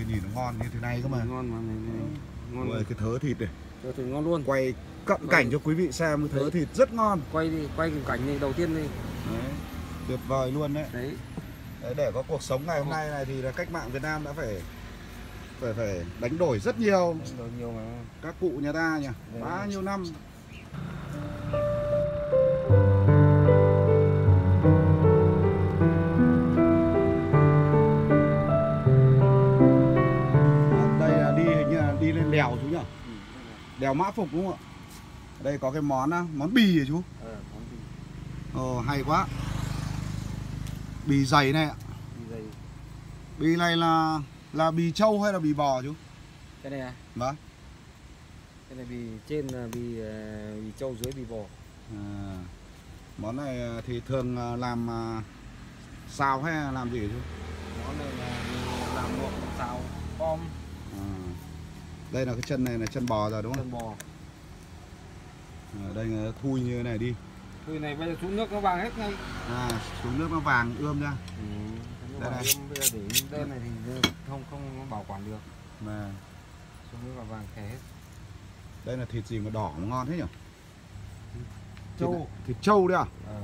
ơi nhìn nó ngon như thế này cơ mà. Ngon mà này, này. ngon Ôi, cái thớ thịt này. Cho thì ngon luôn. Quay cận cảnh cho quý vị xem cái thớ thịt rất ngon. Quay đi quay cái cảnh này đầu tiên đi. Đấy tuyệt vời luôn đấy. Đấy. Đấy, để có cuộc sống ngày hôm nay này thì là cách mạng Việt Nam đã phải phải phải đánh đổi rất nhiều. Đồ nhiều mà. Các cụ nhà ta nhỉ Đấy. bao nhiêu năm đèo mã phục đúng không ạ? Đây có cái món món bì hả chú? Ờ món gì ồ hay quá. Bì dày này ạ. Gì đây bì này là là bì trâu hay là bì bò chú? Cái này à? Vâng. Cái này bì trên là bì ờ, bì trâu dưới bì bò. À, món này à, thì thường à, làm à, xào hay là làm gì chú? món này là bì làm luộc xào bom À, đây là cái chân này là chân bò rồi đúng không? chân bò À, đây là thui như thế này đi. Tui này bây giờ xuống nước nó vàng hết ngay À, xuống nước nó vàng ươm ra. ừ. Đây này. này. bây giờ để đây này thì không không bảo quản được Mà xuống nước là vàng khè hết đây là thịt gì mà đỏ mà ngon thế nhỉ? Trâu. Thịt, thịt trâu đấy à? ờ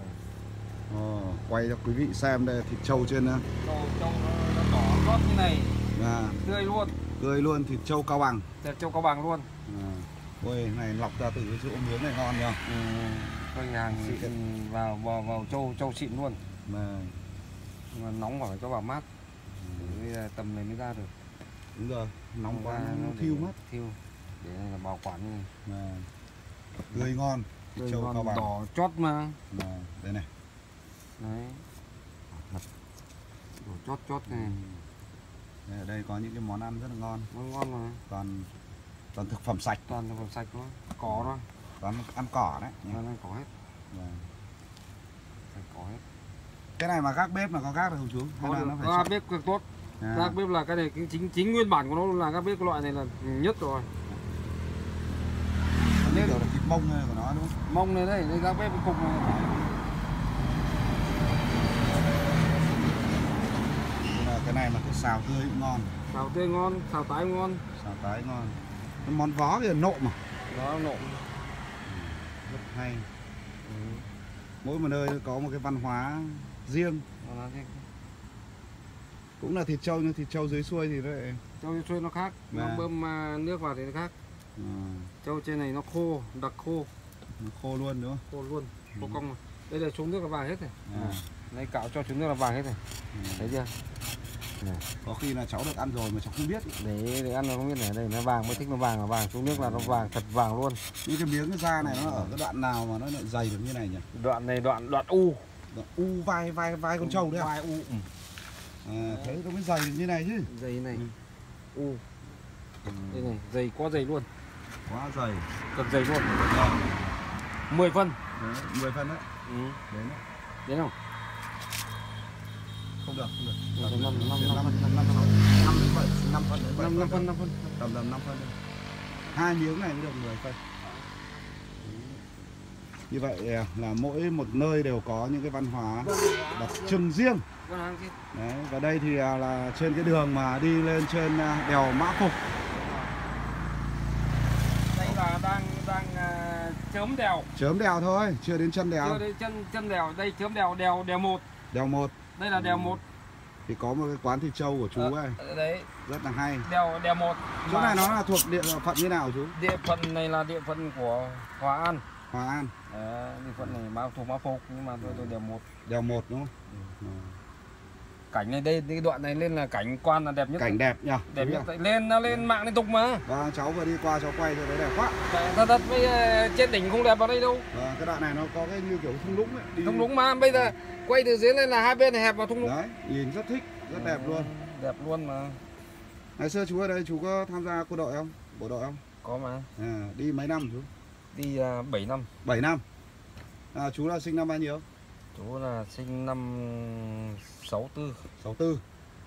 Ồ, quay cho quý vị xem đây thịt trâu trên à, trâu trâu nó, nó đỏ gót như này à, tươi luôn tươi luôn thịt trâu cao bằng. đẹp trâu cao bằng luôn À, ôi này lọc ra từ cái chỗ miếng này ngon nhỉ? ừ. Coi hàng Xịn. vào vào vào trâu trâu xịn luôn Mà mà nóng vào phải cho vào mát Để bây giờ tầm này mới ra được đúng rồi, nóng quá nó thiêu mất. thiêu để là bảo quản như này Mà tươi ngon. Thịt trâu ngon, cao bằng. đỏ chót mà Mà đây này. đấy đỏ chót chót này ở đây có những cái món ăn rất là ngon. Ngon ngon mà. Toàn toàn thực phẩm sạch. Toàn thực phẩm sạch đó cỏ đó toàn ăn cỏ đấy. Toàn ăn cỏ hết. Vâng. cỏ hết. Cái này mà gác bếp là có gác được không chú? Có là nó phải gác bếp cực tốt. À, gác bếp là cái này cái chính chính nguyên bản của nó là gác bếp loại này là nhất rồi. Như kiểu là thịt mông này của nó đúng không? Mông này đây đây gác bếp cục này Nên là cái này mà cái xào tươi cũng ngon. Xào tươi ngon xào tái ngon. Xào tái ngon. Cái món vó thì nộm mà nó nộm. Rất hay. Mỗi một nơi có một cái văn hóa riêng. Là cũng là thịt trâu nhưng thịt trâu dưới xuôi thì lại trâu xuôi nó khác. Nó Và- bơm à, nước vào thì nó khác. À, trâu trên này nó khô đặc khô. Nó khô luôn đúng không? Khô luôn khô cong mà đây là xuống nước là vàng hết này à, đây cạo cho xuống nước là vàng hết này à. thấy chưa có khi là cháu được ăn rồi mà cháu không biết. Để để ăn nó không biết này đây nó vàng mới thích nó vàng là vàng xuống nước là nó vàng thật vàng luôn. Những cái miếng cái da này nó ở cái đoạn nào mà nó lại dày được như này nhỉ? Đoạn này đoạn đoạn u. Đoạn u vai vai vai con trâu đấy à? vai u ừ. à thế nó mới dày được như này chứ. Dây này. Ừ. u. Đây này dày quá dày luôn. Quá dày. Cực dày luôn. 10 phân. Đấy, 10 phân đấy. Ừ. đấy đấy. đến không? Không được không được Năm- năm- năm- năm năm- năm năm năm năm phân đến năm năm phân phân năm phân tầm tầm năm phân hai miếng này mới được 10 phân như vậy là mỗi một nơi đều có những cái văn hóa đặc trưng riêng đấy và đây thì là trên cái đường mà đi lên trên đèo mã phục đây là đang đang chớm đèo chớm đèo thôi chưa đến chân chưa đến chân chân đèo đây chớm đèo đèo đèo một đèo một đây là đèo Ừ. một thì có một cái quán thịt trâu của chú ấy. Ờ, đấy. Rất là hay. Đèo đèo một. Chỗ Mà này nó là thuộc địa phận như nào chú? Địa phận này là địa phận của Hòa An. Hòa An. Đấy, địa phận này bao thuộc Mã Phục nhưng mà tôi tôi đèo một. Đèo một đúng không? Ừ. cảnh này đây cái đoạn này lên là cảnh quan là đẹp nhất. Cảnh đẹp nhỉ? Đẹp Đúng nhất tại lên nó lên mạng liên tục mà. Vâng, cháu vừa đi qua cháu quay cho thấy đẹp quá. Thật thật bây giờ trên đỉnh không đẹp vào đây đâu. Vâng, cái đoạn này nó có cái như kiểu thung lũng ấy đi thung lũng mà bây giờ quay từ dưới lên là hai bên hẹp vào thung lũng. Đấy nhìn rất thích rất đẹp luôn. đẹp luôn mà. Ngày xưa chú ở đây chú có tham gia quân đội không? Bộ đội không? Có mà. À, đi mấy năm chú? Đi uh, 7 năm. 7 năm. À, chú là sinh năm bao nhiêu chú là sinh năm 64 64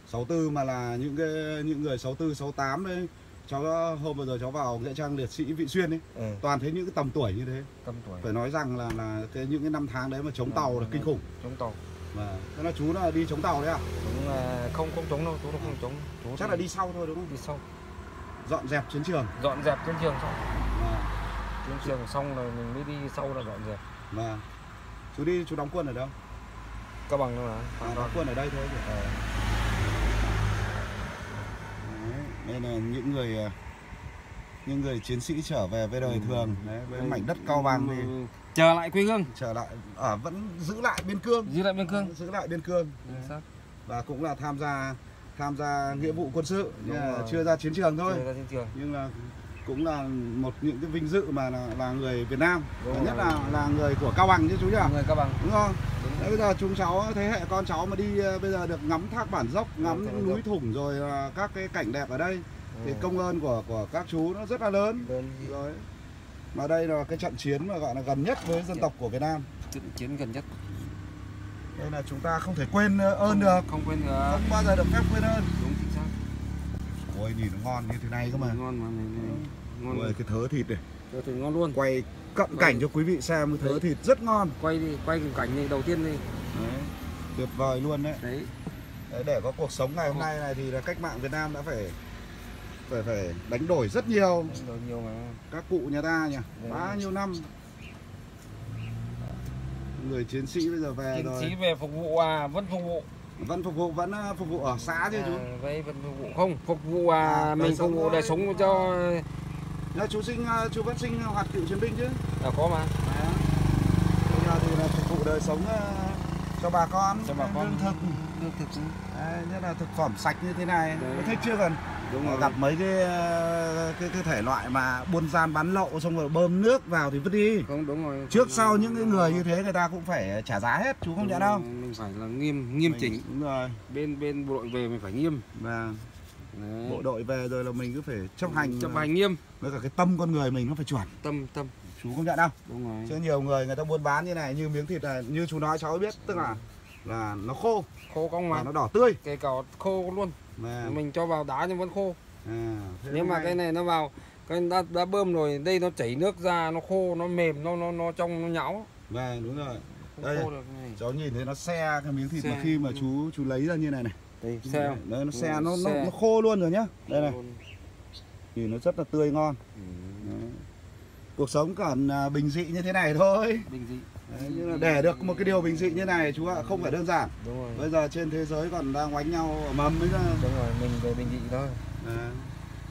64 mà là những cái những người 64 68 đấy cháu hôm vừa rồi cháu vào nghĩa trang liệt sĩ vị xuyên ấy. Ừ, toàn thấy những cái tầm tuổi như thế. Tầm tuổi. Phải nói rằng là là cái những cái năm tháng đấy mà chống tàu là kinh khủng. Chống tàu. Và thế là chú là đi chống tàu đấy à? Cũng là không không chống đâu chú không chống. Chú chắc là đi sau thôi đúng không? đi sau. Dọn dẹp chiến trường. Dọn dẹp chiến trường xong. Và chiến trường xong rồi mình mới đi sau là dọn dẹp. Và chú đi chú đóng quân ở đâu? Các bằng đâu là à, đóng quân ở đây thôi. Ờ, Đấy, đây là những người à, những người chiến sĩ trở về với đời Ừ. thường. Đấy, với mảnh đất cao bằng thì Ừ, trở lại quê hương trở lại ở vẫn giữ lại biên cương. Giữ lại biên cương. Giữ lại biên cương. Và cũng là tham gia tham gia nghĩa vụ quân sự. Nhưng mà chưa ra chiến trường thôi. Chưa ra chiến trường. Nhưng là cũng là một những cái vinh dự mà là, là người Việt Nam Đúng nhất rồi. là là người của Cao Bằng chứ chú nhỉ? Người các bằng. Đúng không Đúng. Đấy, bây giờ chúng cháu thế hệ con cháu mà đi ờ, bây giờ được ngắm thác bản dốc ngắm bản núi thủng rồi là các cái cảnh đẹp ở đây thì Ừ. công ơn của của các chú nó rất là lớn. Rồi. Mà đây là cái trận chiến mà gọi là gần nhất với dân tộc của Việt Nam. Trận chiến gần nhất. Đây là chúng ta không thể quên ờ, ơn được. không quên được. Không bao giờ được phép quên ơn. Đúng chính xác. Ôi nhìn nó ngon như thế này cơ mà. Ngon mà này, này. Ngon. Ôi cái thớ thịt này. Được thì ngon luôn. Quay cận cảnh cho quý vị xem cái thớ Đấy. thịt rất ngon. Quay đi quay cái cảnh này đầu tiên đi. Đấy. tuyệt vời luôn đấy. đấy. Đấy để có cuộc sống ngày hôm nay này thì là cách mạng Việt Nam đã phải phải phải đánh đổi rất nhiều. Rồi nhiều mà. Các cụ nhà ta nhỉ Đấy. bao nhiêu năm. Người chiến sĩ bây giờ về chiến rồi. sĩ về phục vụ à vẫn phục vụ. Vẫn phục vụ vẫn ờ, phục vụ ở xã chứ chú. à, vậy vẫn phục vụ không? Phục vụ à, À, mình phục vụ đời sống cho Là chú sinh ờ, chú vẫn sinh hoạt cựu chiến binh chứ? Là có mà. Đấy. bây giờ thì là phục vụ đời sống ờ, cho bà con. Cho bà con. Lương thực. Lương thực. Đấy, nhất là thực phẩm sạch như thế này. Đấy. có thích chưa cần? Đúng rồi. gặp mấy cái, ờ, cái cái thể loại mà buôn gian bán lậu xong rồi bơm nước vào thì vứt đi. Không đúng rồi. Trước sau những cái người như thế người ta cũng phải trả giá hết chú không Đúng nhận đâu mình phải là nghiêm nghiêm Mình- chỉnh. đúng rồi. Bên bên bộ đội về mình phải nghiêm. Và Đấy. bộ đội về rồi là mình cứ phải chấp hành chấp hành nghiêm. với cả cái tâm con người mình nó phải chuẩn. Tâm tâm. Chú không nhận đâu đúng rồi. Chứ nhiều người người ta buôn bán như này như miếng thịt này như chú nói cháu biết tức là là nó khô. Khô cong mà nó đỏ tươi. Cây cỏ khô luôn. Mà mình cho vào đá nhưng vẫn khô. À, nếu mà hôm cái này nó vào cái đã, đã bơm rồi đây nó chảy nước ra nó khô nó mềm nó nó nó trong nó nhão. Vâng đúng rồi. Không Đây. này. Cháu nhìn thấy nó xe cái miếng thịt mà Xe. khi mà chú chú lấy ra như này này đây xe không? đấy nó xe nó, nó xe. nó khô luôn rồi nhá. Đây này. thì nó rất là tươi ngon. Ừ, Đấy. cuộc sống còn à, bình dị như thế này thôi. Bình dị. Đấy, nhưng để được một cái điều bình dị như này chú ạ không phải đơn giản. Đúng rồi. Bây giờ trên thế giới còn đang oánh nhau ở mầm ấy ra đúng rồi mình về bình dị thôi. À,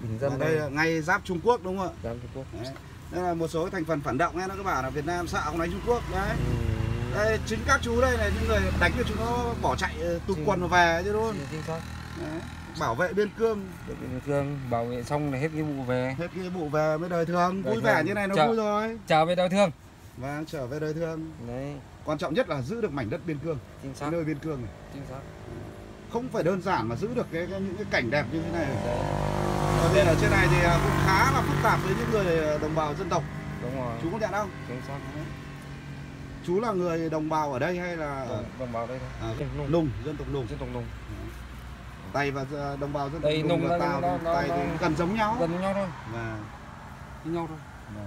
bình dân đây là ngay giáp Trung Quốc đúng không ạ? Giám Trung Quốc. Đấy. đây là một số thành phần phản động ấy nó cứ bảo là Việt Nam sợ không đánh Trung Quốc đấy. Ừ. đây chính các chú đây này những người đánh cho chúng nó bỏ chạy ờ, tụt quần về chứ đúng không? chính- chính xác đấy. bảo vệ biên cương. Bình thường bảo vệ xong là hết cái vụ về. Hết cái vụ về với đời thường Đời vui vẻ thường. như này nó Chợ. vui rồi. trở về đời thương. Và trở về đời thường đấy. Quan trọng nhất là giữ được mảnh đất biên cương chính xác. nơi biên cương này. Chính xác. Không phải đơn giản mà giữ được cái, cái những cái cảnh đẹp như thế này. Đấy. Bởi vì ở trên này thì à, cũng khá là phức tạp với những người à, đồng bào dân tộc. Đúng rồi. Chú có nhận không? Chính xác chú là người đồng bào ở đây hay là đồng, đồng bào đây thôi. À, nung nùng. dân tộc nùng. Dân tộc nung tay và à, đồng bào dân tộc nùng nùng và nó- tàu nó- nó- thì nó- gần giống nhau. gần nhau thôi. Và với nhau thôi. Và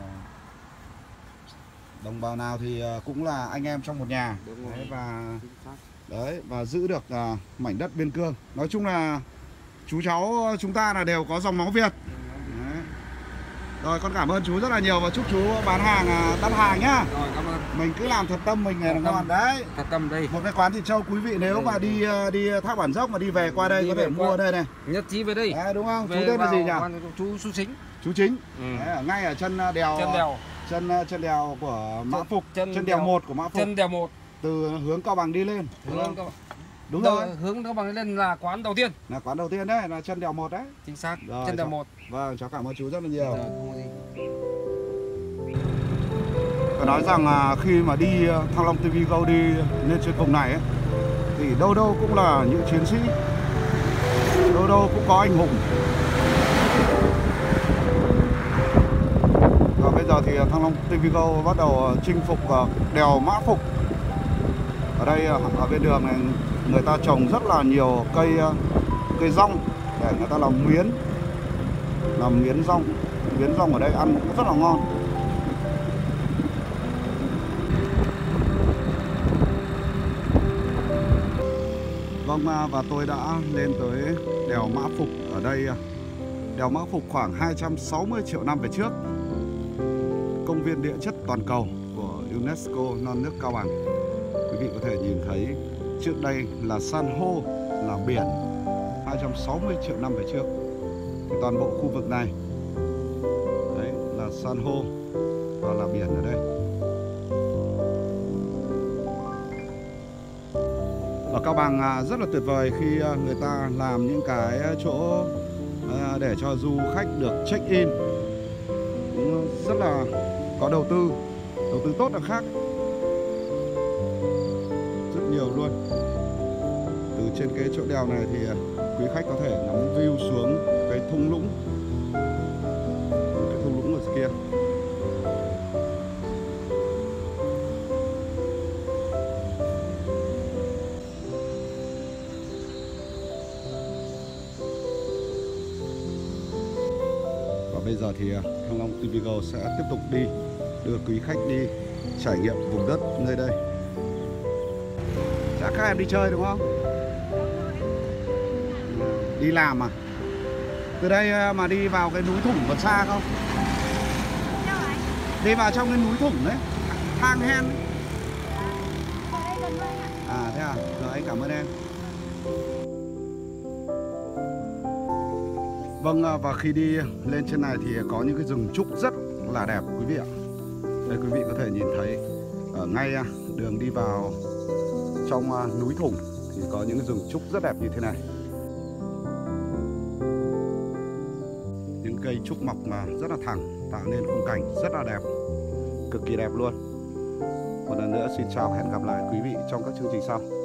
đồng bào nào thì à, cũng là anh em trong một nhà. Đúng rồi. đấy, và đấy và giữ được à, mảnh đất biên cương. Nói chung là chú cháu chúng ta là đều có dòng máu Việt. Đấy. Rồi con cảm ơn chú rất là nhiều và chúc chú bán hàng à, đắt hàng nhá. Rồi cảm ơn. Mình cứ làm thật tâm mình này tâm. ngon đấy. Thật tâm đây một cái quán thịt trâu quý vị nếu Đây. mà đi. đi thác bản dốc mà đi về qua đây Đi có thể mua qua- đây này. Nhất trí về đây. Đấy, đúng không? Chú Về tên là gì nhỉ? chú su xính chú chính. Ừ. đấy, ở ngay ở chân đèo chân đèo. chân chân đèo của mã phục chân chân đèo đèo- một của mã phục chân đèo một. Từ hướng cao bằng đi lên. Hướng các bạn đúng Đầu- rồi. hướng các bạn lên là quán đầu tiên. Là quán đầu tiên đấy là chân đèo một đấy. Chính xác Rồi, chân đèo một. vâng cháu cảm ơn chú rất là nhiều. Phải nói rằng à, khi mà đi ờ, Thăng Long TV Go đi lên trên cùng này ấy, thì đâu đâu cũng là những chiến sĩ. Đâu đâu cũng có anh hùng. Và bây giờ thì Thăng Long TV Go bắt đầu ờ, chinh phục đèo Mã Phục. Ở đây ở bên đường này người ta trồng rất là nhiều cây ờ, cây rong để người ta làm miến làm miến rong miến rong ở đây ăn cũng rất là ngon. Vâng à, và tôi đã lên tới đèo Mã Phục ở đây à. Đèo Mã Phục khoảng 260 triệu năm về trước. Công viên địa chất toàn cầu của UNESCO, non nước Cao Bằng. Quý vị có thể nhìn thấy trước đây là san hô, là biển. 260 triệu năm về trước. Thì Toàn bộ khu vực này. Đấy là san hô và là biển ở đây. Ở Cao Bằng rất là tuyệt vời khi à, người ta làm những cái à, chỗ à, để cho du khách được check in. Cũng rất là có đầu tư. Đầu tư tốt là khác. Trên cái chỗ đèo này thì à, quý khách có thể ngắm view xuống cái thung lũng. Cái thung lũng ở kia. Và bây giờ thì à, Thăng Long TV Go sẽ tiếp tục đi, đưa quý khách đi trải nghiệm vùng đất nơi đây. Dạ các em đi chơi, đúng không? Đi làm à? Từ đây ờ, mà đi vào cái núi thủng còn xa không? Đi vào trong cái núi thủng đấy, thang hen À thế à? Rồi, anh cảm ơn em Vâng ờ, và khi đi lên trên này thì có những cái rừng trúc rất là đẹp, quý vị ạ Đây, quý vị có thể nhìn thấy, ở ngay ờ, đường đi vào trong núi thủng thì có những cái rừng trúc rất đẹp như thế này cây trúc mọc mà rất là thẳng, tạo nên khung cảnh rất là đẹp, cực kỳ đẹp luôn. Một lần nữa xin chào, hẹn gặp lại quý vị trong các chương trình sau.